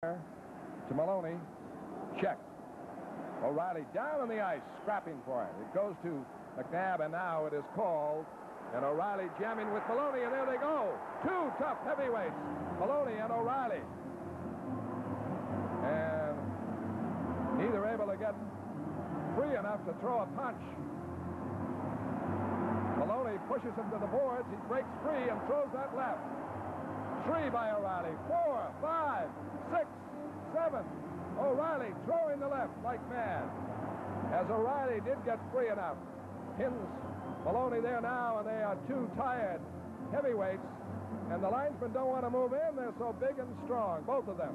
to Maloney. Check. O'Reilly down on the ice, scrapping for it. It goes to McNabb, and now it is called. And O'Reilly jamming with Maloney, and there they go. Two tough heavyweights, Maloney and O'Reilly. And neither able to get free enough to throw a punch. Maloney pushes him to the boards. He breaks free and throws that left. Three by O'Reilly. Four, five. Throwing the left like mad. As O'Reilly did get free enough. Pins Maloney there now, and they are two tired heavyweights. And the linesmen don't want to move in. They're so big and strong, both of them.